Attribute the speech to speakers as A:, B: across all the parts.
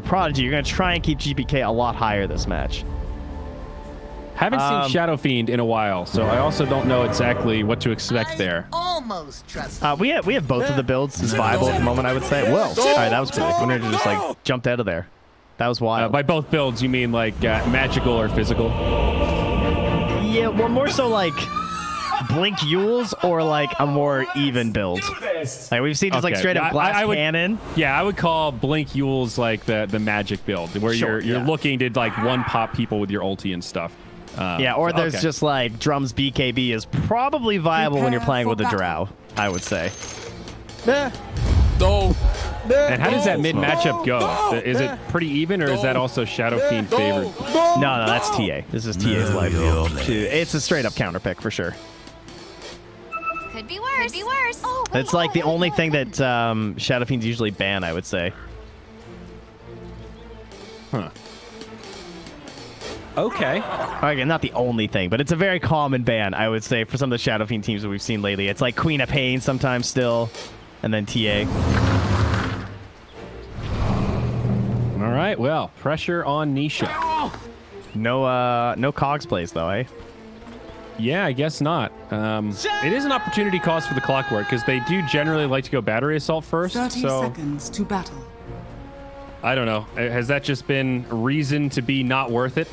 A: Prodigy, you're going to try and keep GPK a lot higher this match.
B: Haven't
A: Um,
B: seen Shadow Fiend in a while, so I also don't know exactly what to expect there.
C: Almost trust.
A: Uh, we have we have both of the builds as viable at the moment. I would say. Whoa! All right, that was quick. Winner just like jumped out of there. That was
B: Uh,
A: wild.
B: by both builds, you mean like uh, magical or physical?
A: yeah, well, more so like Blink Euls or like a more even build. Like we've seen just like straight up glass
B: I would-
A: cannon.
B: Yeah, I would call Blink Euls like the the magic build, where
A: Sure,
B: you're you're
A: yeah.
B: looking to like one pop people with your ulti and stuff. Um,
A: Yeah, or
B: so-
A: there's
B: okay.
A: just like drums BKB is probably viable when you're playing with a drow. I would say.
D: No.
B: And how does that mid matchup go? Is it pretty even, or is that also Shadow Fiend favored?
A: No, no, that's TA. This is TA's life. It's a straight up counter pick for sure.
E: Could be worse. Could be worse. Oh, wait,
A: It's like
E: oh,
A: the
E: wait,
A: only
E: wait.
A: thing that um, Shadow Fiends usually ban, I would say.
B: Huh. Okay.
A: Again, not the only thing, but it's a very common ban, I would say, for some of the Shadow Fiend teams that we've seen lately. It's like Queen of Pain sometimes still, and then TA.
B: All right. Well, pressure on Nisha.
A: No, uh, no Cogs plays though, eh?
B: Yeah, I guess not. Um, it is an opportunity cost for the Clockwork because they do generally like to go battery assault first.
F: 30
B: So
F: seconds to battle.
B: I don't know. Uh, Has that just been a reason to be not worth it?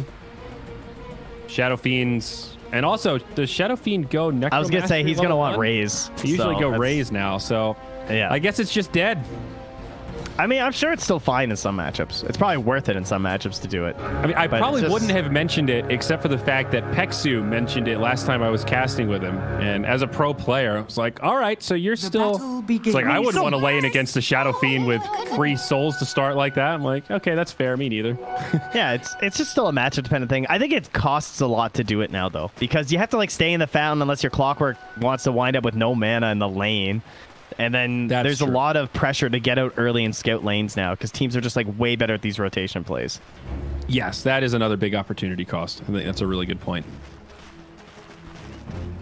B: Shadow Fiends, and also does Shadow Fiend go Necromastery?
A: I was gonna say he's gonna want
B: one?
A: Raise.
B: He usually
A: so
B: go
A: that's-
B: Raise now, so
A: Yeah.
B: I guess it's just dead.
A: I mean, I'm sure it's still fine in some matchups. It's probably worth it in some matchups to do it.
B: I mean, I
A: But
B: probably
A: just-
B: wouldn't have mentioned it except for the fact that Peksu mentioned it last time I was casting with him. And as a pro player, I was like, all right, so you're
F: The
B: still. It's like, I wouldn't want to lay in against the Shadow Fiend with free souls to start like that. I'm like, okay, that's fair. Me neither.
A: Yeah, it's it's just still a matchup dependent thing. I think it costs a lot to do it now though, because you have to like stay in the fountain unless your clockwork wants to wind up with no mana in the lane. And then
B: That's
A: there's a lot of pressure to get out early and scout lanes now because teams are just like way better at these rotation plays.
B: Yes, that is another big opportunity cost. I think that's a really good point.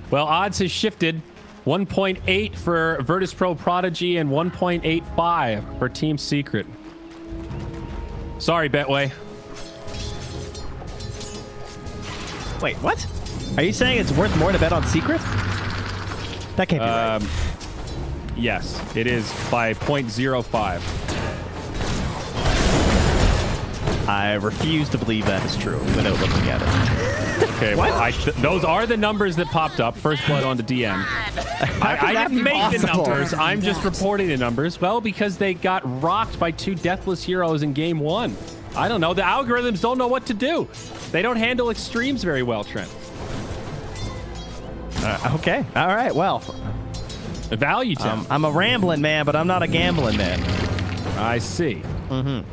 B: Well, odds has shifted. 1.8 for Virtus Pro Prodigy and 1.85 for Team Secret. Sorry, Betway.
A: Wait, what? Are you saying it's worth more to bet on Secret? That can't be right.
B: Um, Yes, it is by 0.05.
A: I refuse to believe that is true without looking at it.
B: Okay, well, I, th- those are the numbers that popped up. First blood on the DM. I, I didn't
A: be
B: make the numbers. I'm just reporting the numbers. Well, because they got rocked by two deathless heroes in game one. I don't know. The algorithms don't know what to do. They don't handle extremes very well, Trent.
A: Uh, okay. All right. Well,
B: Value Tim.
A: um, I'm a rambling man, but I'm not a gambling man.
B: I see. Mm-hmm.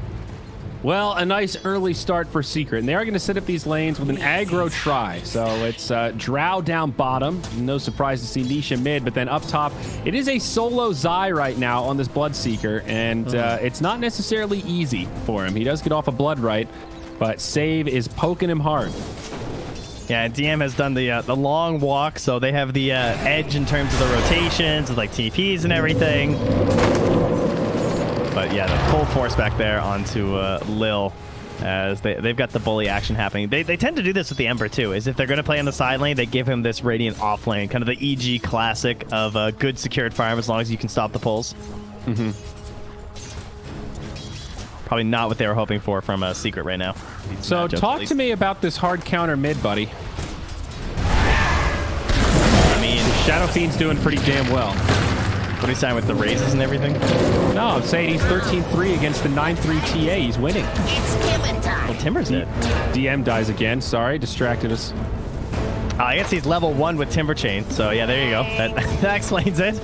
B: Well, a nice early start for Secret. And they are going to set up these lanes with an aggro tri. So it's uh, Drow down bottom. No surprise to see Nisha mid. But then up top, it is a solo Zai right now on this Bloodseeker. And uh, it's not necessarily easy for him. He does get off a Blood Rite, but Save is poking him hard.
A: Yeah, DM has done the uh, the long walk, so they have the uh, edge in terms of the rotations, with like TPs and everything. But yeah, the full force back there onto uh, Lil, as they they've got the bully action happening. They they tend to do this with the Ember too. Is if they're going to play on the side lane, they give him this Radiant off lane, kind of the EG classic of a good secured farm as long as you can stop the pulls. Mm-hmm. Probably not what they were hoping for from a secret right now. These
B: So
A: matchups,
B: talk to me about this hard counter mid, buddy.
A: I mean,
B: Shadow Fiend's doing pretty damn well.
A: what are you saying with the raises and everything?
B: No, I'm saying he's 13-3 against the 9-3 TA. He's winning.
C: It's killing time.
A: Well, Timber's dead.
B: DM dies again. Sorry, distracted us.
A: Uh, I guess he's level one with Timber Chain. So yeah, there you go. That, that explains it.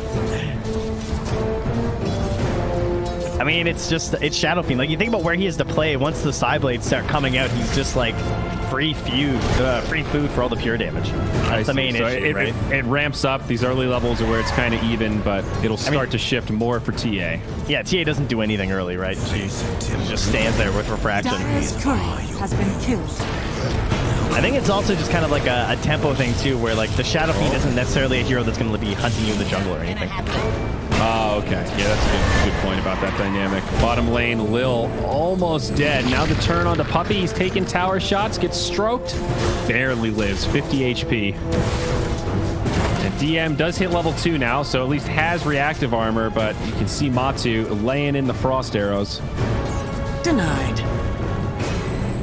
A: I mean, it's just it's Shadow Fiend. Like you think about where he is to play. Once the side blades start coming out, he's just like free food, uh, free food for all the pure damage. That's the main
B: So
A: issue,
B: it,
A: right?
B: It, it ramps up. These early levels are where it's kind of even, but it'll start to shift more for TA.
A: yeah, TA doesn't do anything early, right? She just stands there with refraction.
F: Darius Curry has been killed.
A: I think it's also just kind of like a, a tempo thing too, where like the Shadow Fiend isn't necessarily a hero that's going to be hunting you in the jungle or anything.
B: Oh, okay. Yeah, that's a good, good point about that dynamic. Bottom lane, Lil almost dead. Now the turn on the puppy. He's taking tower shots, gets stroked, barely lives, 50 HP. And DM does hit level two now, so at least has reactive armor, but you can see Matu laying in the frost arrows.
D: Denied.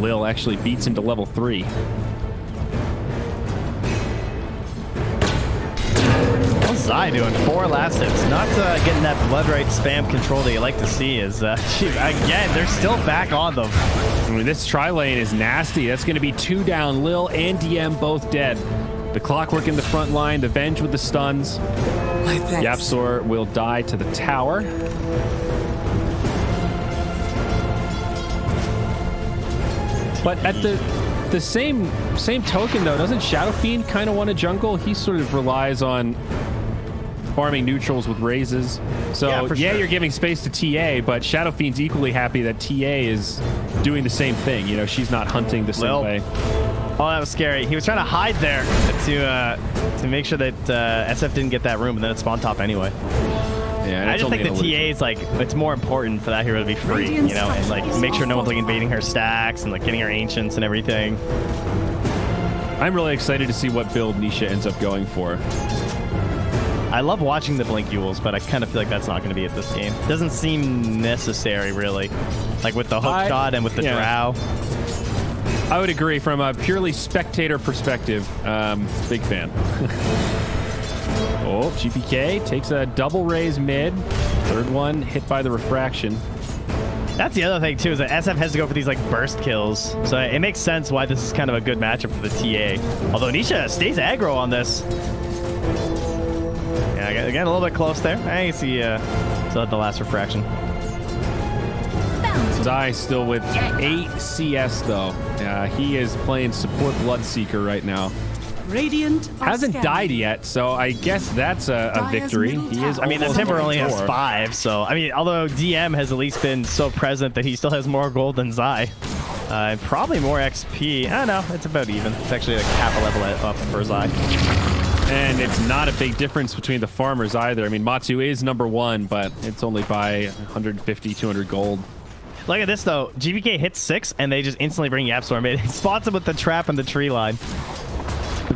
B: Lil actually beats him to level three.
A: What's Zai doing? Four last hits. Not uh, getting that blood rite spam control that you like to see is, uh, geez, again, they're still back on them.
B: I mean, this tri lane is nasty. That's going to be two down. Lil and DM both dead. The clockwork in the front line, the Venge with the stuns. Yapsor will die to the tower. But at the the same same token though, doesn't Shadow Fiend kind of want a jungle? He sort of relies on farming neutrals with raises. So
A: Yeah,
B: yeah,
A: sure.
B: you're giving space to TA, but Shadow Fiend's equally happy that TA is doing the same thing. You know, she's not hunting the same
A: Well,
B: way.
A: Oh, that was scary. He was trying to hide there to uh, to make sure that uh, SF didn't get that room, and then it spawned top anyway.
B: Yeah, and
A: I just think the. TA is like it's more important for that hero to be free, you know, and like make sure no one's like invading her stacks and like getting her ancients and everything.
B: I'm really excited to see what build Nisha ends up going for.
A: I love watching the Blink Euls, but I kind of feel like that's not going to be at this game. Doesn't seem necessary, really. Like with the hook
B: I-
A: shot and with the
B: yeah.
A: drow.
B: I would agree from a purely spectator perspective. Um, big fan. oh, GPK takes a double raise mid. Third one hit by the refraction.
A: That's the other thing too is that SF has to go for these like burst kills, so it makes sense why this is kind of a good matchup for the TA. Although Nisha stays aggro on this. Yeah, again, again, a little bit close there. I see. Uh, still at the last refraction.
B: Zai still with 8 CS though. Uh, he is playing support Bloodseeker right now.
D: Radiant.
B: Hasn't
D: scanning.
B: died yet, so I guess that's a, a victory. He is.
A: I mean, the Timber only has five, so I mean, although DM has at least been so present that he still has more gold than Zai. Uh, and probably more XP. I don't know. It's about even. It's actually like half a level up for Zai.
B: And it's not a big difference between the farmers either. I mean, Matu is number one, but it's only by 150, 200 gold.
A: Look at this though. GPK hits six, and they just instantly bring Yapstorm in. It spots him with the trap and the tree line.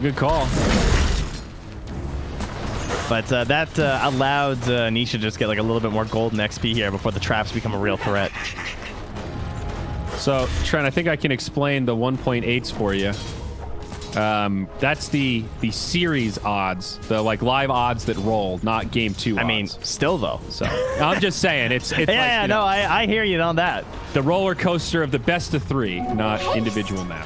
B: Good call.
A: But uh, that uh, allowed uh, Nisha to just get like a little bit more gold and XP here before the traps become a real threat.
B: So, Trent, I think I can explain the 1.8s for you. Um, that's the the series odds, the like live odds that roll, not game two.
A: I mean, still though.
B: so I'm just saying it's it's
A: Yeah,
B: like,
A: yeah, no,
B: know,
A: I, I hear you on that.
B: the roller coaster of the best of three, not individual map.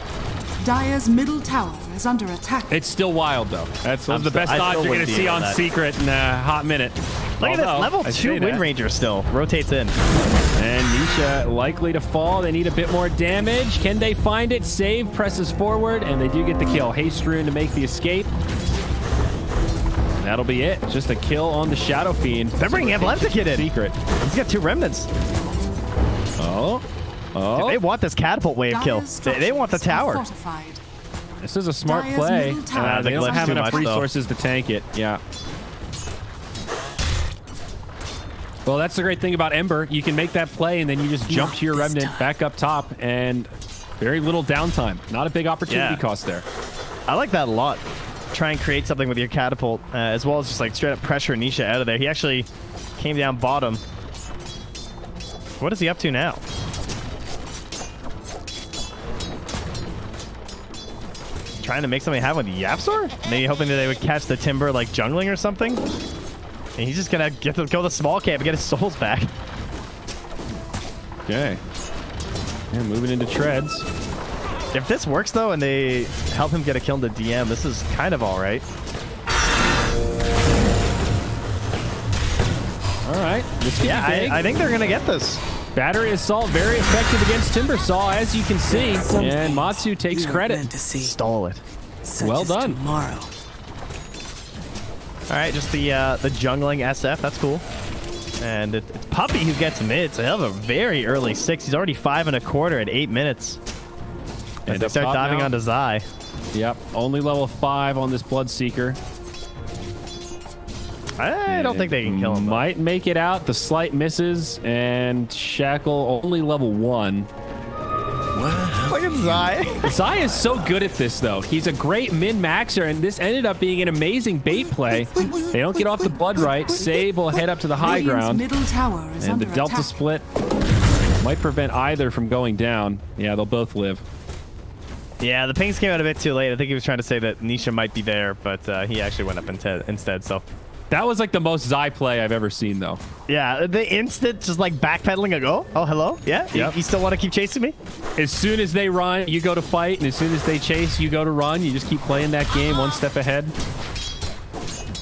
D: Dire's middle tower is under attack.
B: It's still wild though. That's those
A: I'm
B: the
A: still-
B: best
A: I
B: odds you're gonna see on
A: on that.
B: Secret in a hot minute.
A: Look at this level two
B: say
A: Wind
B: that.
A: Ranger still rotates in.
B: And Nisha likely to fall. They need a bit more damage. Can they find it? Save presses forward, and they do get the kill. Haste Rune to make the escape. That'll be it. Just a kill on the Shadow Fiend.
A: They're bringing Atlantic in.
B: Secret.
A: He's got two remnants.
B: Oh. Oh.
A: They want this catapult wave kill. They, they want the tower.
D: Fortified.
B: This is a smart
D: Dire's
B: play. Uh, they don't have enough
A: much, though.
B: resources to tank it. Yeah. Well, that's the great thing about Ember. You can make that play, and then you just jump
D: Not
B: to your remnant
D: time.
B: back up top, and very little downtime. Not a big opportunity
A: Yeah.
B: cost there.
A: I like that a lot. Try and create something with your catapult, uh, as well as just like straight up pressure Nisha out of there. He actually came down bottom. What is he up to now? Trying to make something happen with Yapsor? Maybe hoping that they would catch the timber like jungling or something? And he's just gonna get to go the small camp and get his souls back.
B: Okay. Yeah, moving into treads.
A: If this works though, and they help him get a kill in the DM, this is kind of all right.
B: All right.
A: Yeah. I, I think they're gonna get this.
B: Battery assault very effective against Timbersaw, as you can see.
D: Something
B: And Matu takes credit.
D: meant to see.
A: Stall it.
D: Such
B: Well done.
D: Tomorrow.
A: All right, just the uh, the jungling SF. That's cool. And it, it's Puppey who gets mid. So he'll have a very early six. He's already five and a quarter at eight minutes. As
B: And
A: they start diving
B: now.
A: onto Zai.
B: Yep, only level five on this Bloodseeker.
A: I don't think they can kill him. though.
B: Might make it out. The slight misses, and Shackle only level one.
A: Look at Zai.
B: Zai is so good at this, though. He's a great min maxer, and this ended up being an amazing bait play. They don't get off the blood rite. Save will head up to the high ground,
D: middle tower is
B: and the Delta
D: attack.
B: split might prevent either from going down. Yeah, they'll both live.
A: yeah, the pings came out a bit too late. I think he was trying to say that Nisha might be there, but uh, he actually went up instead. So,
B: That was like the most Zai play I've ever seen, though.
A: yeah, the instant just like backpedaling, like, oh, oh, hello, yeah, you-
B: Yep.
A: you, still want to keep chasing me?
B: As soon as they run, you go to fight, and as soon as they chase, you go to run. You just keep playing that game one step ahead.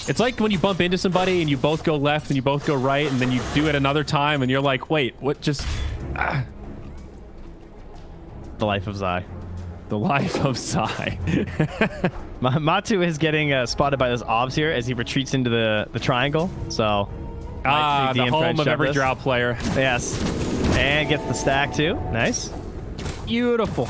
B: It's like when you bump into somebody and you both go left and you both go right, and then you do it another time, and you're like, wait, what just. Ah.
A: The life of Zai.
B: The life of
A: Zai. Matu is getting uh, spotted by those obs here as he retreats into the, the triangle. So,
B: ah, the home of every
A: this.
B: drow player.
A: yes. And gets the stack too. Nice.
B: Beautiful.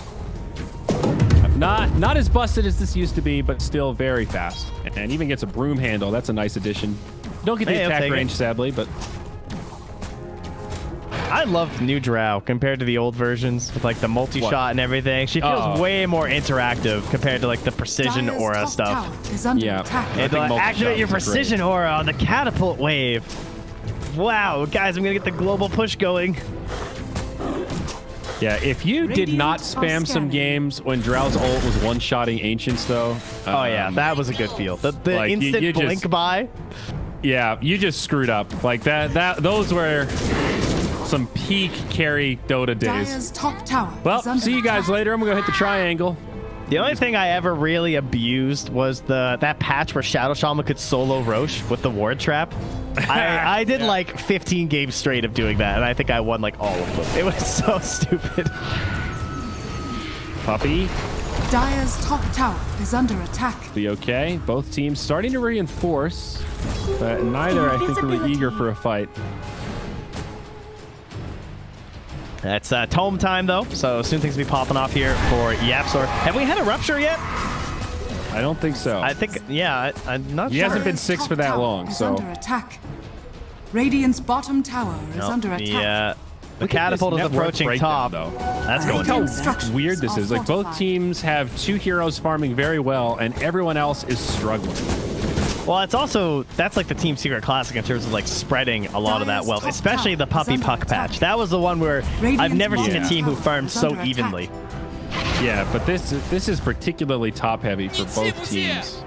B: Not not as busted as this used to be, but still very fast. And even gets a broom handle. That's a nice addition. Don't get the
A: Hey,
B: attack
A: take it.
B: range, sadly, but
A: I love new Drow compared to the old versions with like the multi-shot and everything. She feels
B: Oh.
A: way more interactive compared to like the precision
D: Dire's
A: aura stuff.
D: tower is under
B: Yeah.
D: attack.
B: I
A: And
B: think
A: uh, activate your
B: was great.
A: precision aura on the catapult wave. Wow, guys, I'm gonna get the global push going.
B: Yeah, if you did not spam some games when Drow's ult was one-shotting Ancients, though.
A: Oh yeah,
B: um,
A: that was a good feel. The, the
B: like,
A: instant
B: you just-
A: blink by.
B: yeah, you just screwed up. Like that. That those were some peak carry Dota days.
D: Top tower
B: Well,
D: is under
B: see you guys
D: attack.
B: later. I'm gonna go hit the triangle.
A: The only thing I ever really abused was the that patch where Shadow Shaman could solo Rosh with the ward trap. I, I did like 15 games straight of doing that, and I think I won like all of them. It was so stupid.
B: Puppy,
D: Dire's top tower is under attack.
B: be okay. Both teams starting to reinforce, but neither I think really eager for a fight.
A: That's uh, tome time though, so soon things will be popping off here for Yapsor. Have we had a rupture yet?
B: I don't think so.
A: I think, yeah, I, I'm not
B: He
A: sure.
B: hasn't been six for that long,
D: is
B: so-
D: under attack. Radiant's bottom tower is
A: No,
D: under attack.
A: Yeah. the
B: Look
A: catapult is approaching
B: breakdown,
A: top.
B: though.
A: That's going
B: Look how weird this is. Like both teams have two heroes farming very well, and everyone else is struggling.
A: Well, it's also that's like the Team Secret Classic in terms of like spreading a lot of that wealth, especially the puppy puck patch. That was the one where I've never seen a team who
D: tower
A: farmed so evenly.
B: Yeah, but this this is particularly top heavy for both teams.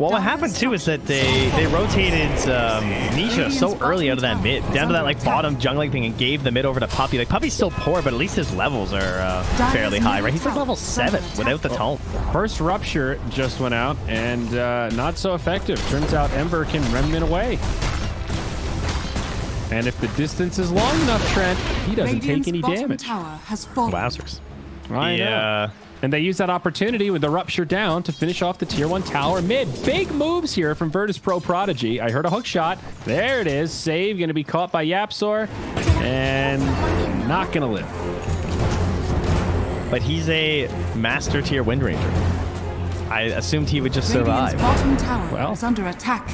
A: Well, what happened too is that they they rotated um, Nisha so early out of that mid, down to that like bottom jungling thing, and gave the mid over to Puppey. Like Puppey's still poor, but at least his levels are uh, fairly high, right? He's like level seven without the tome.
B: First rupture just went out, and uh, not so effective. Turns out Ember can remnant away. And if the distance is long enough, Trent, he doesn't
D: Radiant's
B: take any
D: bottom
B: damage.
D: tower has fallen.
A: Wowzers.
B: I know.
A: Yeah.
B: And they use that opportunity with the rupture down to finish off the tier one tower mid. Big moves here from Virtus Pro Prodigy. I heard a hook shot. There it is. Save going to be caught by Yapsor. And not going to live.
A: But he's a master tier Wind Ranger. I assumed he would just
D: Radiant's
A: survive.
D: bottom tower
B: Well.
D: is under attack.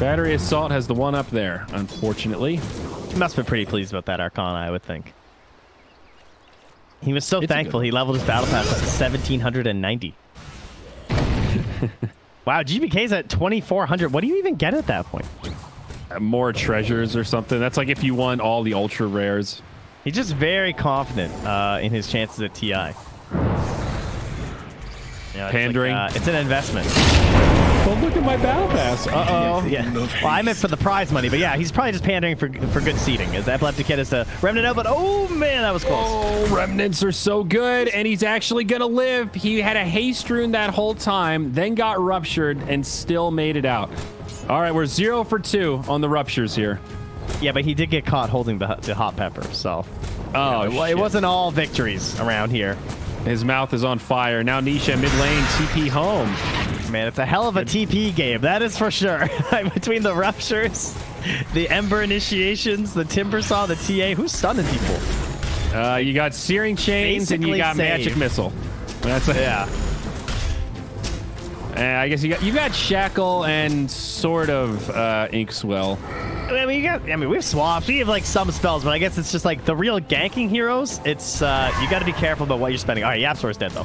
B: Battery Assault has the one up there, unfortunately.
A: He must have been pretty pleased about that Arcana, I would think. He was so
B: It's
A: thankful he leveled his battle pass at 1790. wow, GPK's at 2400. What do you even get at that point?
B: Uh, More treasures or something. That's like if you won all the ultra rares.
A: He's just very confident uh, in his chances at TI. Yeah, it's like,
B: Pandering.
A: uh, it's an investment.
B: Well, look at my battle pass. Uh-oh.
A: Yeah. Well, I meant for the prize money, but yeah, he's probably just pandering for for good seating. As Epileptic Kid is a remnant out, but oh man, that was close.
B: Oh, remnants are so good, and he's actually gonna live. He had a haste rune that whole time, then got ruptured, and still made it out. All right, we're zero for two on the ruptures here.
A: Yeah, but he did get caught holding the the hot pepper, so
B: Oh,
A: it, wa- it
B: shit.
A: wasn't all victories around here.
B: His mouth is on fire. Now Nisha mid lane, TP home.
A: Man, it's a hell of a TP game, that is for sure. Between the ruptures, the Ember initiations, the Timber Saw, the TA, who's stunning people?
B: Uh, you got searing chains and you got magic missile. That's a,
A: Yeah.
B: Uh, I guess you got you got Shackle and sort of uh, Inkswell.
A: I mean, you got. I mean, we've swapped. We have like some spells, but I guess it's just like the real ganking heroes. It's uh, you got to be careful about what you're spending. All right, Yapsor's dead though.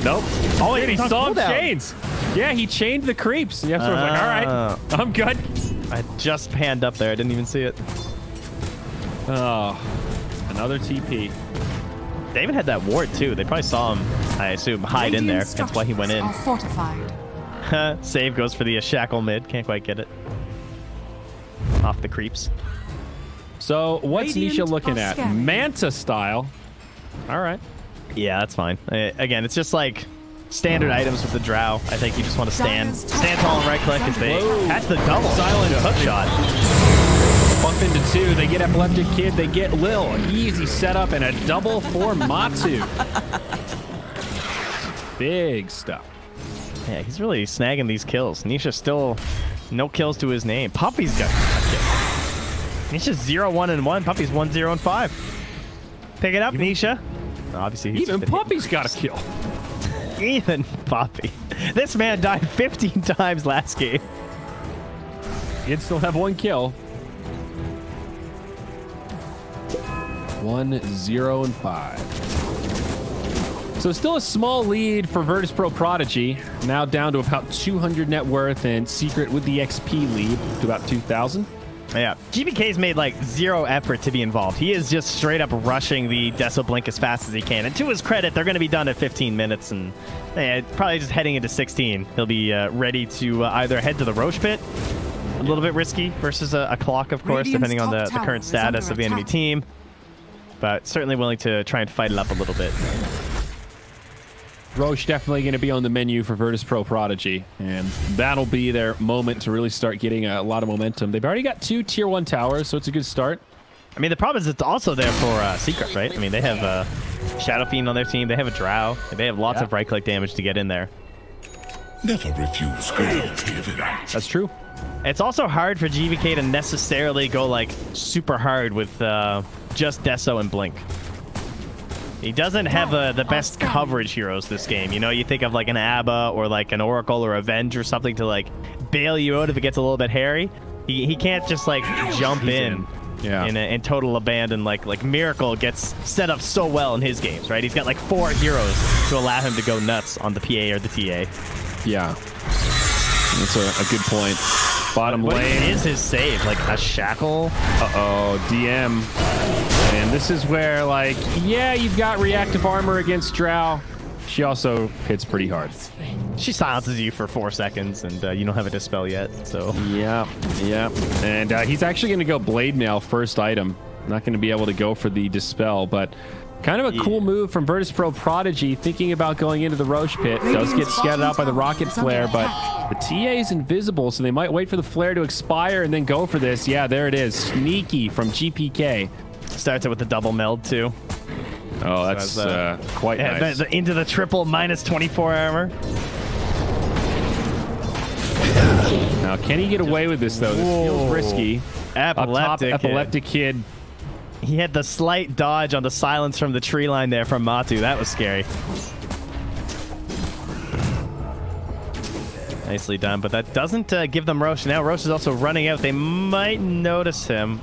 A: nope. Oh,
B: Dude, he
A: he's on
B: saw chains. Yeah, he chained the creeps. Yeah, so I was like, all right, I'm good.
A: I just panned up there. I didn't even see it.
B: Oh, another TP.
A: They even had that ward too. They probably saw him. I assume hide in there. That's why he went in.
D: structures fortified.
A: Save goes for the uh, shackle mid. Can't quite get it. Off the creeps.
B: So what's
D: Radiant
B: Nisha looking at?
D: scanning.
B: Manta style. All right.
A: Yeah, that's fine. Uh, again, it's just like standard items with the drow. I think you just want to stand, stand tall and right click as they.
B: Whoa.
A: That's the double silent hook shot.
B: Bump into two. They get Epileptic Kid. They get Lil. Easy setup and a double for Matu. Big stuff.
A: Yeah, he's really snagging these kills. Nisha still no kills to his name. Puppey's got a kill. Nisha's 0, 1, and 1. Puppey's 1, 0, and 5. Pick it up, Nisha. Obviously, he's
B: Even Puppey's got a kill.
A: Even Puppey. This man died 15 times last game.
B: He'd still have one kill. One, zero, and five. So still a small lead for Virtus Pro Prodigy. Now down to about 200 net worth and Secret with the XP lead to about 2,000.
A: Yeah, GPK's made like zero effort to be involved. He is just straight up rushing the Deso Blink as fast as he can. And to his credit, they're going to be done at 15 minutes and eh, probably just heading into 16. He'll be uh, ready to uh, either head to the Rosh Pit, a little bit risky versus a, a clock, of course,
D: Radiant's
A: depending on the, the current status of the enemy team. But certainly willing to try and fight it up a little bit.
B: Rosh definitely going to be on the menu for Virtus Pro Prodigy, and that'll be their moment to really start getting a lot of momentum. They've already got two tier one towers, so it's a good start.
A: I mean, the problem is it's also there for uh, Secret, right? I mean, they have uh, Shadow Fiend on their team. They have a Drow. They have lots
B: Yeah.
A: of right-click damage to get in there.
F: Never refuse creativity.
B: That's true.
A: It's also hard for GPK to necessarily go like super hard with uh, just Deso and Blink. He doesn't have uh, the best coverage heroes this game. You know, you think of like an Abba or like an Oracle or Avenge or something to like bail you out if it gets a little bit hairy. He, he can't just like jump in.
B: in. Yeah.
A: In, a, in total abandon, like like Miracle gets set up so well in his games, right? He's got like four heroes to allow him to go nuts on the PA or the TA.
B: Yeah. That's a, a good point. Bottom
A: What
B: lane.
A: is his save? Like a shackle?
B: Uh-oh, DM. And this is where, like, yeah, you've got reactive armor against Drow. She also hits pretty hard.
A: She silences you for four seconds, and uh, you don't have a dispel yet. So
B: Yeah, yeah. And uh, he's actually going to go Blade Mail first item. Not going to be able to go for the Dispel, but kind of a cool move from Virtus Pro Prodigy, thinking about going into the Rosh Pit. Does get scattered out by the Rocket Flare, but the TA is invisible, so they might wait for the flare to expire and then go for this. Yeah, there it is. Sneaky from GPK.
A: Starts it with the double meld too.
B: Oh, that's
A: that's, uh,
B: uh, quite
A: Yeah,
B: nice.
A: the- the- into the triple minus 24 armor.
B: Now, can he get away with this, though? This
A: Whoa.
B: feels risky. Up top,
A: Epileptic.
B: epileptic kid.
A: He had the slight dodge on the silence from the tree line there from Matu. That was scary. Nicely done, but that doesn't uh, give them Rosh. Now Rosh is also running out. They might notice him.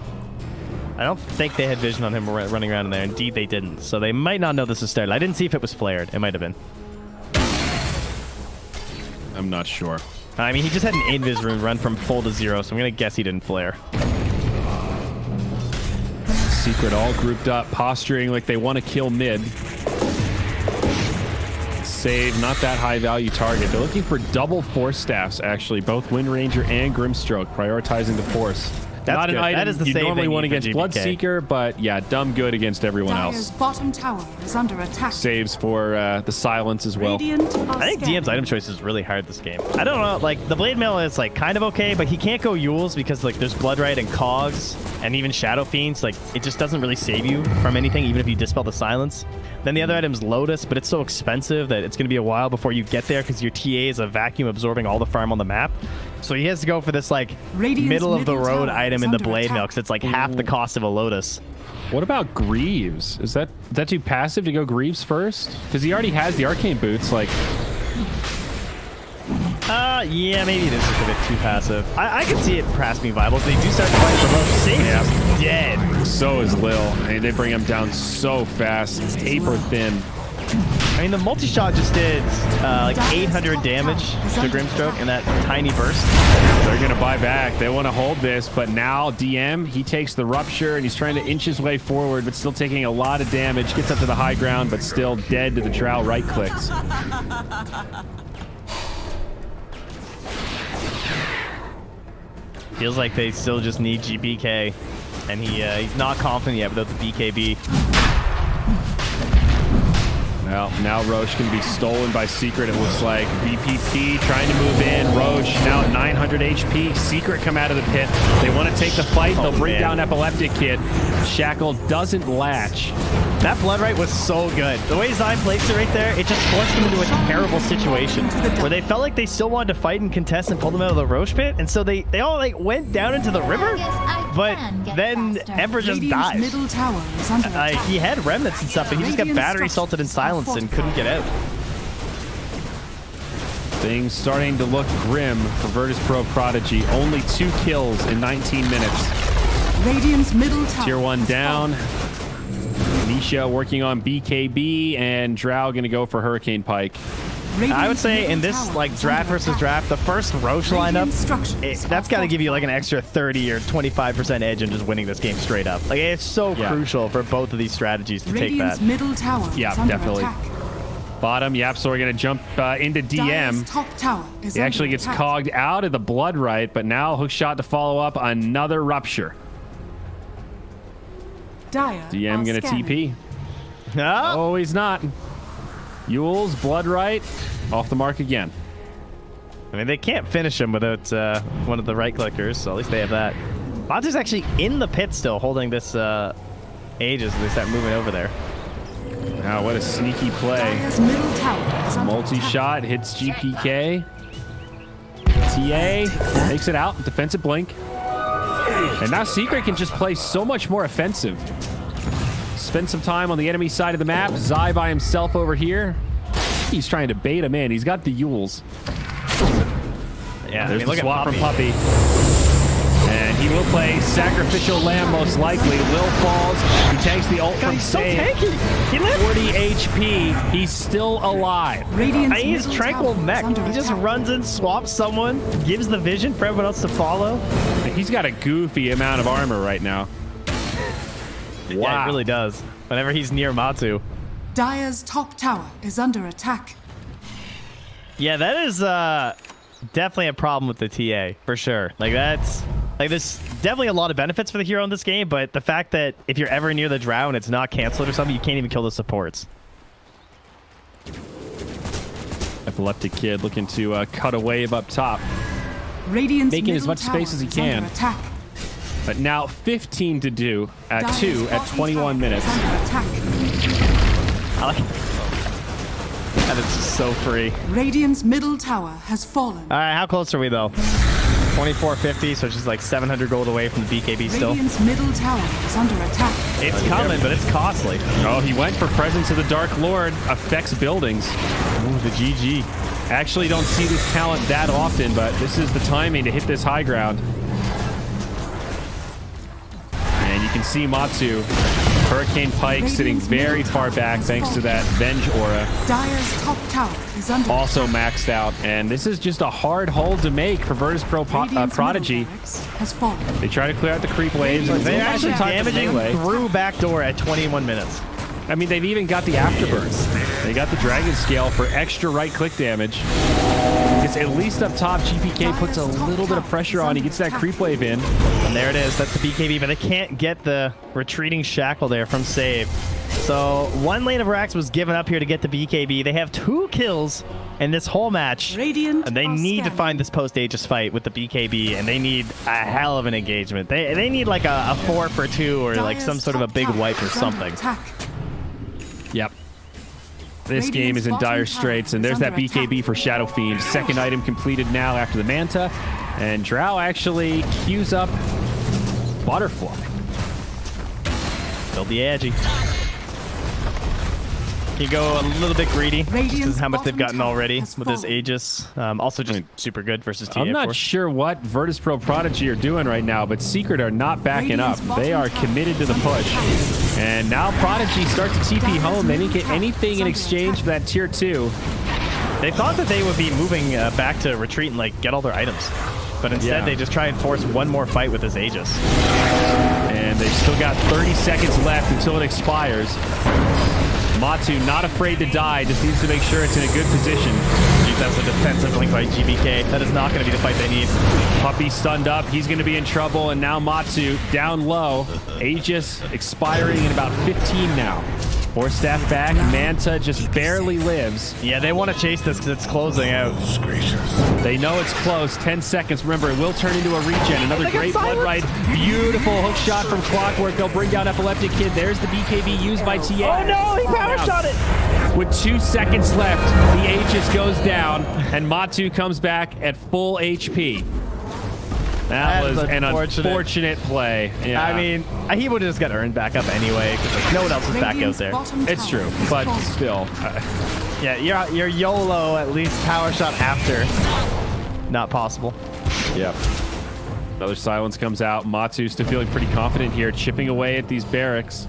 A: I don't think they had vision on him running around in there. Indeed, they didn't. So they might not know this is started. I didn't see if it was flared. It might have been.
B: I'm not sure.
A: I mean, he just had an invis rune run from full to zero, so I'm going to guess he didn't flare.
B: Secret all grouped up, posturing like they want to kill mid. Save, not that high value target. They're looking for double force staffs, actually, both Wind Ranger and Grimstroke, prioritizing the force.
A: That's
B: not an item
A: That is the
B: you
A: save
B: normally
A: they
B: want against
A: GPK.
B: Bloodseeker, but yeah, dumb good against everyone
D: Dire's
B: else.
D: bottom tower is under attack.
B: Saves for uh, the silence as well.
D: Radiant are
A: I think
D: scanning.
A: DM's item choice is really hard this game. I don't know, like the blade mail is like kind of okay, but he can't go Euls because like there's Blood Rite and Cogs and even Shadow Fiends. Like it just doesn't really save you from anything, even if you dispel the silence. Then the other item's Lotus, but it's so expensive that it's going to be a while before you get there because your TA is a vacuum absorbing all the farm on the map. So he has to go for this like
D: Radiant's
A: middle of the road item in the blade mail
D: attack.
A: because it's like half the cost of a Lotus.
B: What about Greaves? Is that is that too passive to go Greaves first? Because he already has the arcane boots. Like,
A: Uh, yeah, maybe this is a bit too passive. I, I can see it perhaps being viable. They do start to fight for Rosh. Sage
B: Yeah.
A: is dead.
B: so is Lil. I mean, they bring him down so fast. Paper thin.
A: I mean, the multi-shot just did uh, like 800 damage to Grimstroke in that tiny burst.
B: They're gonna buy back. They want to hold this, but now DM he takes the rupture and he's trying to inch his way forward, but still taking a lot of damage. Gets up to the high ground, but still dead to the Drow right clicks.
A: Feels like they still just need GPK, and he uh, he's not confident yet without the BKB.
B: Well, now Rosh can be stolen by Secret. It looks like BPP trying to move in. Rosh now at 900 HP. Secret come out of the pit. They want to take the fight. They'll bring oh,
A: man.
B: down Epileptic Kid. Shackle doesn't latch.
A: That blood rite was so good. The way Zion placed it right there, it just forced them into a terrible situation where they felt like they still wanted to fight and contest and pull them out of the Rosh pit, and so they they all like went down into the river.
E: Guess I
A: But then
E: faster.
A: Emperor just died.
D: middle tower is under
A: Uh,
D: attack.
A: he had remnants and stuff, but he just got battery salted and
D: structures
A: silenced and couldn't get out.
B: Things starting to look grim for Virtus Pro Prodigy. Only two kills in 19 minutes.
D: Radiant's middle tower.
B: Tier 1 down. Nisha working on BKB, and Drow going to go for Hurricane Pike.
D: Fallen.
A: I would say in this like draft versus draft, the first Rosh
D: Radiant
A: lineup,
D: structures
A: it,
D: are
A: that's got to give you like an extra 30 or 25% edge in just winning this game straight up. Like it's so
B: Yeah.
A: crucial for both of these strategies to take that.
D: middle tower
B: Yeah, definitely.
D: attack.
B: Bottom, yep, so we're going to jump uh, into DM.
D: top tower is
B: He actually gets
D: attack.
B: cogged out of the blood rite, but now hook shot to follow up another rupture.
D: Dire
B: DM going to. TP.
A: Ah,
B: Oh, he's not. Eul's blood rite off the mark again.
A: I mean, they can't finish him without uh, one of the right clickers, so at least they have that. Bonter's actually in the pit still, holding this uh, Aegis as they start moving over there.
B: Wow, what a sneaky play.
D: Dire's middle tower is under
B: Multi
D: attack.
B: shot hits GPK. TA makes it out. Defensive blink. And now Secret can just play so much more offensive. Spend some time on the enemy side of the map. Zai by himself over here. He's trying to bait him in. He's got the Euls.
A: Yeah, I
B: There's
A: mean,
B: the
A: look
B: swap
A: at
B: from
A: Puppey.
B: Puppey. And he will play Sacrificial Lamb most likely. Lil falls. He takes the ult
A: God,
B: from
A: he's so tanky. He lived.
B: 40 HP. He's still alive.
D: Radiant's
A: I mean, he's tranquil mech.
D: under
A: He just runs in, swaps someone, gives the vision for everyone else to follow.
B: He's got a goofy amount of armor right now.
A: Yeah, it really does. Whenever he's near Matu.
D: Dire's top tower is under attack.
A: Yeah, that is uh, definitely a problem with the TA for sure. Like that's like there's definitely a lot of benefits for the hero in this game, but the fact that if you're ever near the drow and it's not canceled or something, you can't even kill the supports.
B: Epileptic Kid looking to uh, cut a wave up top.
D: Radiant's
B: Making as much space as he can.
D: Attack.
B: But now 15 to do at
D: Dire's
B: 2 at 21 minutes.
D: attack.
A: I like that is just so free.
D: Radiant's middle tower has fallen.
A: All right, how close are we though? 2450, so it's just like 700 gold away from the BKB still.
D: Radiant's middle tower is under attack.
A: It's coming, but it's costly.
B: Oh, he went for Presence of the Dark Lord. Affects buildings.
A: Ooh, the GG.
B: Actually don't see this talent that often, but this is the timing to hit this high ground. You can see Matu, Hurricane Pike sitting very far back thanks to that Venge aura.
D: Dire's top tower is under
B: Also
D: attack.
B: maxed out. And this is just a hard hold to make for Virtus Pro po- uh, Prodigy.
D: has fallen.
B: They try to clear out the creep waves. and
A: They're
B: still have
A: actually
B: some time to
A: damaging
B: melee.
A: through backdoor at 21 minutes.
B: I mean, they've even got the afterburst. They got the dragon scale for extra right click damage. It's at least up top. GPK puts a little bit of pressure on. He gets that creep wave in.
A: And there it is. That's the BKB, but they can't get the retreating shackle there from save. So one lane of Rax was given up here to get the BKB. They have two kills in this whole match.
D: Radiant
A: And they
D: are
A: need to find this post Aegis fight with the BKB, and they need a hell of an engagement. They, they need like a, a four for two or like some sort of a big wipe or something.
D: Attack.
B: Yep. This
D: Radiant's
B: game is in dire straits, and there's that
D: under
B: BKB for Shadow Fiend. Second item completed now after the Manta. And Drow actually queues up Butterfly.
A: Build the Agi. You go a little bit greedy. Just
D: Radiant's
A: as how much they've gotten already with this
D: fallen.
A: Aegis. Um, also just super good versus TA.
B: I'm not sure what Virtus Pro Prodigy are doing right now, but Secret are not backing up. They are committed to the
D: is under
B: push.
D: Attack.
B: And now Prodigy starts to TP home. They didn't get anything in exchange for that tier two.
A: They thought that they would be moving uh, back to retreat and like get all their items. But instead,
B: Yeah.
A: they just try and force one more fight with this Aegis.
B: And they've still got 30 seconds left until it expires. Matu not afraid to die, just needs to make sure it's in a good position.
A: Jeez, that's a defensive link by GPK. That is not going to be the fight they need.
B: Puppey stunned up, he's going to be in trouble, and now Matu down low. Aegis expiring in about 15 now. Force staff back, Manta just barely lives.
A: Yeah, they want to chase this because it's closing out.
B: They know it's close. 10 seconds. Remember, it will turn into a regen. Another great blood
A: rite.
B: Beautiful hook shot from Clockwork. They'll bring down Epileptic Kid. There's the BKB used by TA.
A: Oh no, he power shot it.
B: With two seconds left, the Aegis goes down, and Matu comes back at full HP. That
A: That's
B: was an
A: unfortunate.
B: unfortunate play. Yeah.
A: I mean, he would have just got earned back up anyway because like, no one else is back out
D: Radiant's
A: there.
B: it's true, but still. uh,
A: Yeah, your your YOLO at least power shot after. Not possible.
B: Yep. Another silence comes out. Matu still feeling pretty confident here, chipping away at these barracks.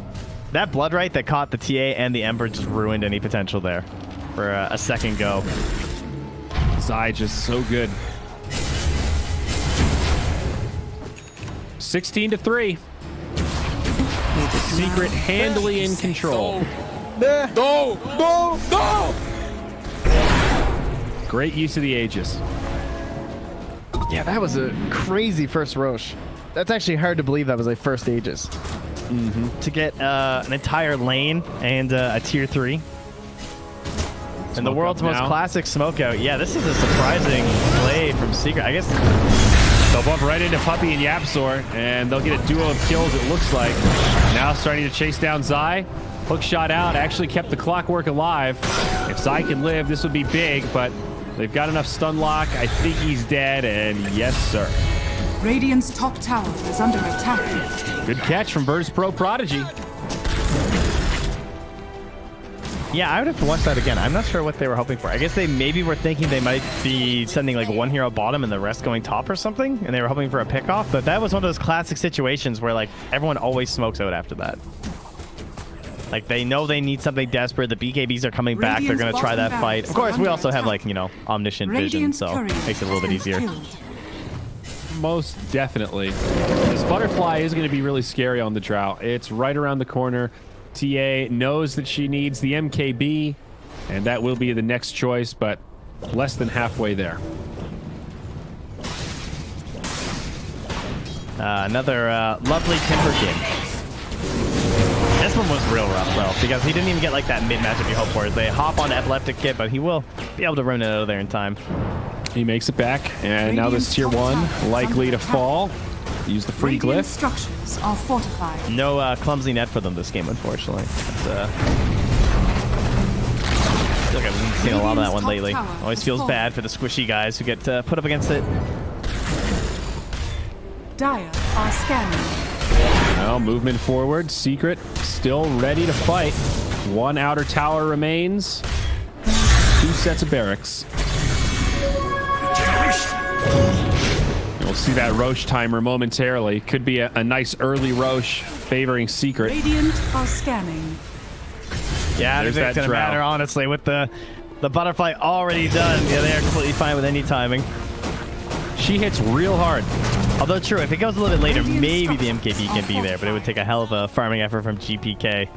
A: That blood rite that caught the TA and the Ember just ruined any potential there for uh, a second go.
B: Zai just so good. 16 to 3. Secret handily in control.
F: No! No! No!
B: Great use of the Aegis.
A: Yeah, that was a crazy first Rosh. That's actually hard to believe that was a first Aegis. Mm-hmm. To get uh, an entire lane and uh, a tier three. and the world's most classic smokeout. Yeah, this is a surprising play from Secret. I guess
B: They'll bump right into Puppey and Yapsor, and they'll get a duo of kills, it looks like. Now starting to chase down Zai. Hook shot out, actually kept the clockwork alive. If Zai can live, this would be big, but they've got enough stun lock. I think he's dead, and yes, sir.
D: Radiant's top tower is under attack.
B: Good catch from Virtus Pro Prodigy.
A: Yeah, I would have to watch that again. I'm not sure what they were hoping for. I guess they maybe were thinking they might be sending like one hero bottom and the rest going top or something, and they were hoping for a pickoff. But that was one of those classic situations where like everyone always smokes out after that. Like they know they need something desperate. The BKBs are coming back. They're gonna try that fight. Of course, we
D: under
A: also have like you know omniscient vision, so
D: courier
A: makes it a little bit easier.
D: killed.
B: Most definitely. This butterfly is going to be really scary on the drought. It's right around the corner. TA knows that she needs the MKB, and that will be the next choice, but less than halfway there.
A: Uh, another uh, lovely Timberkin. This one was real rough though, because he didn't even get like that mid matchup you hope for. They hop on Epileptic Kid, but he will be able to run it out of there in time.
B: He makes it back, and now this tier one likely to fall. Use the free
D: Radiant
B: glyph.
D: structures are fortified.
A: No uh, clumsy net for them this game, unfortunately. But, uh, I feel like I've been seeing a lot of that one lately. Always feels bad for the squishy guys who get uh, put up against it.
D: Dire are scanning.
B: Well, movement forward. Secret still ready to fight. One outer tower remains. Two sets of barracks. See that Rosh timer momentarily. Could be a, a nice early Rosh favoring Secret.
D: Radiant are scanning.
A: Yeah,
B: There's that
A: gonna
B: drow.
A: matter honestly with the the butterfly already done. Yeah, they are completely fine with any timing.
B: She hits real hard.
A: Although true, if it goes a little bit later, maybe the MKB can be there, but it would take a hell of a farming effort from GPK.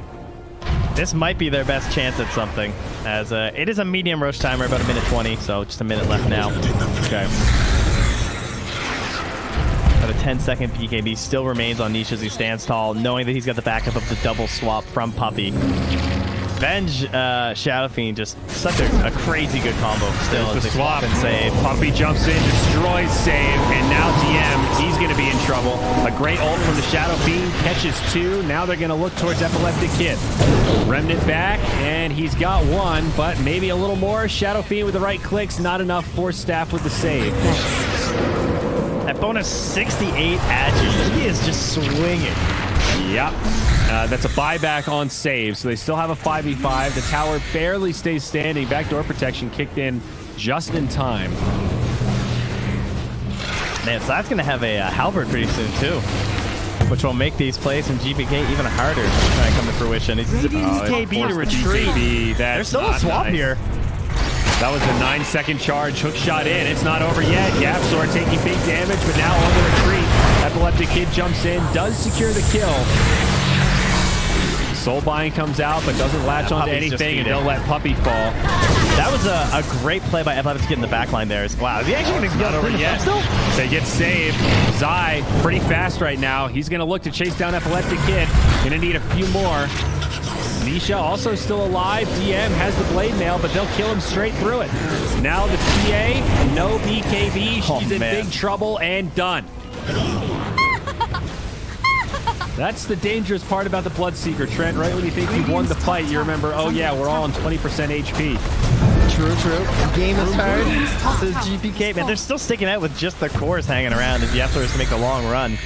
A: This might be their best chance at something, as uh, it is a medium rush timer, about a minute 20, so just a minute left now.
B: Okay.
A: But 10 second BKB still remains on Nisha as he stands tall, knowing that he's got the backup of the double swap from Puppey. Venge uh, Shadow Fiend just such a, a crazy good combo still
B: There's the
A: swap
B: swap.
A: and save.
B: Puppey jumps in, destroys save, and now DM, he's going to be in trouble. A great ult from the Shadow Fiend, catches two. Now they're going to look towards Epileptic Kid. Remnant back, and he's got one, but maybe a little more. Shadow Fiend with the right clicks, not enough. Force Staff with the save.
A: That bonus 68 Agi, he is just swinging.
B: Yep. Uh, that's a buyback on save, so they still have a 5v5. The tower barely stays standing. Backdoor protection kicked in just in time.
A: Man, so that's going to have a uh, halberd pretty soon, too. Which will make these plays from GPK even harder to try and come to fruition. He's oh, KB to retreat.
B: BKB, that's
A: There's still a swap
B: nice.
A: here.
B: That was a nine second charge. Hook shot in. It's not over yet. YapzOr taking big damage, but now on the retreat. Epileptic Kid jumps in, does secure the kill. Soulbind comes out, but doesn't latch
A: Yeah,
B: onto anything, and they'll let Puppey fall.
A: That was a, a great play by Epileptic Kid in the back line there. Wow, is he actually going to go
B: over yet.
A: still?
B: They get saved. Zai, pretty fast right now. He's going to look to chase down Epileptic Kid. Going to need a few more. Nisha also still alive. DM has the blade mail, but they'll kill him straight through it. Now the TA, no BKB. She's
A: Oh,
B: in big trouble and done. That's the dangerous part about the Bloodseeker, Trent. Right when you think you've won the fight, you remember, oh yeah, we're all on 20% HP.
A: True, true. Game is hard.
D: top
A: The GPK, man, they're still sticking out with just the cores hanging around as YapzOr to make a long run.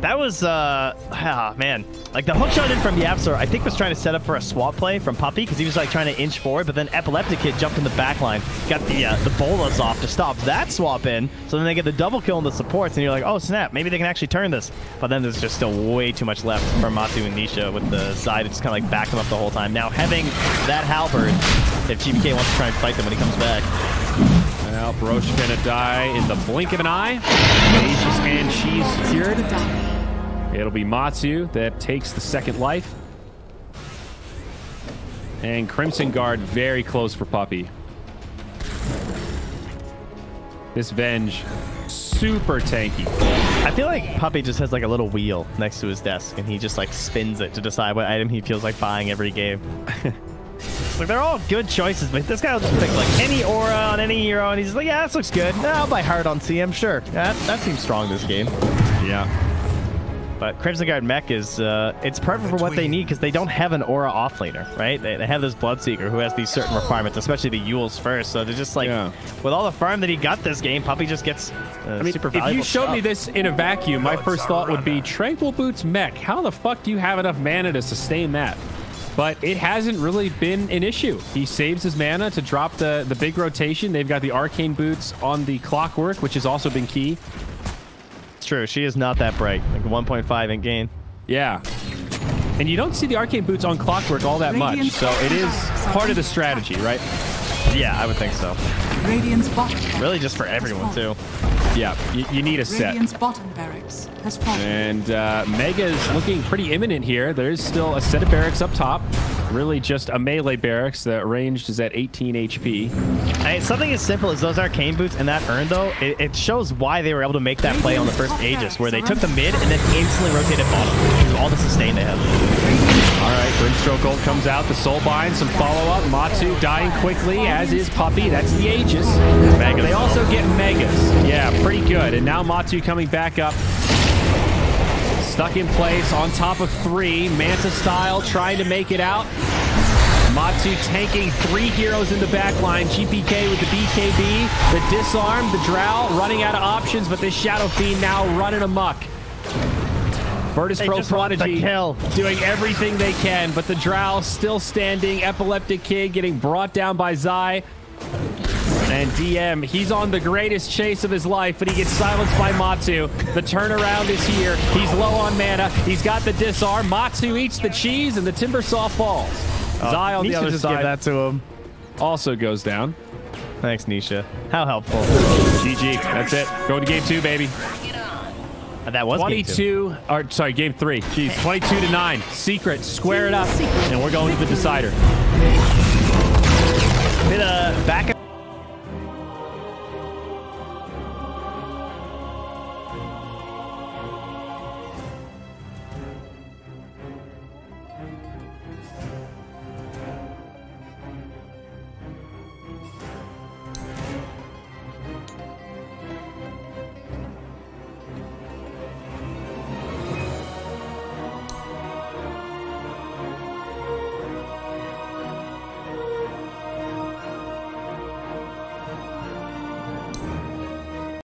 A: That was, uh, ah, man. Like, the hook shot in from YapzOr, I think was trying to set up for a swap play from Puppey because he was, like, trying to inch forward, but then Epileptic Kid jumped in the back line, got the uh, the bolas off to stop that swap in, so then they get the double kill in the supports, and you're like, oh, snap, maybe they can actually turn this. But then there's just still way too much left for Matu and Nisha with the side just kind of, like, back them up the whole time. Now, having that halberd, if GPK wants to try and fight them when he comes back.
B: Now, Rosh gonna die in the blink of an eye. Aegis and she's secured. It'll be Matu that takes the second life. And Crimson Guard very close for Puppey. This Venge, super tanky.
A: I feel like Puppey just has like a little wheel next to his desk, and he just like spins it to decide what item he feels like buying every game. Like they're all good choices, but this guy will just pick like any aura on any hero, and he's like, yeah, this looks good. I'll buy hard on CM, sure. That that seems strong this game.
B: Yeah.
A: But Crimson Guard mech is uh, it's perfect for what they need because they don't have an aura offlaner, right? They, they have this Bloodseeker who has these certain requirements, especially the Euls first. So they're just like,
B: Yeah.
A: with all the farm that he got this game, Puppey just gets uh,
B: I mean,
A: super
B: if you showed me this in a vacuum, my first thought would be Tranquil Boots mech. How the fuck do you have enough mana to sustain that? But it hasn't really been an issue. He saves his mana to drop the, the big rotation. They've got the Arcane Boots on the Clockwork, which has also been key.
A: It's true. She is not that bright. Like 1.5 in gain.
B: Yeah. And you don't see the Arcane Boots on Clockwork all that much, so it is part of the strategy, right?
A: Yeah, I would think so.
D: Radiant's bottom
A: Really, just for everyone too.
B: Yeah, you, you need a set.
D: Radiant's bottom barracks has fallen.
B: And uh, Mega's looking pretty imminent here. There's still a set of barracks up top. Really just a melee barracks. The ranged is at 18 HP.
A: Hey, something as simple as those arcane boots and that urn, though, it, it shows why they were able to make that play on the first Aegis, where they took the mid and then instantly rotated bottom. All the sustain they have.
B: All right, Grimstroke ult comes out. The Soul Bind, some follow-up. Matu dying quickly, as is Puppey. That's the Aegis.
A: Megas.
B: They also get Megas. Yeah, pretty good. And now Matu coming back up. Stuck in place on top of three. Manta style, trying to make it out. Matu tanking three heroes in the back line. GPK with the BKB, the disarm, the drow, running out of options, but this Shadow Fiend now running amok. Virtus
A: They
B: Pro Prodigy
A: kill.
B: doing everything they can, but the drow still standing. Epileptic Kid getting brought down by Zai. And DM, he's on the greatest chase of his life, but he gets silenced by Matu. The turnaround is here. He's low on mana. He's got the disarm. Matu eats the cheese, and the Timbersaw falls. Zai on the other
A: just
B: side
A: give that to him.
B: also goes down.
A: Thanks, Nisha. How helpful.
B: GG. That's it. Going to game two, baby.
A: Uh, That was game two.
B: 22, or sorry, game three. Jeez, 22 to 9. Secret, square it up. And we're going to the decider.
A: Bit of back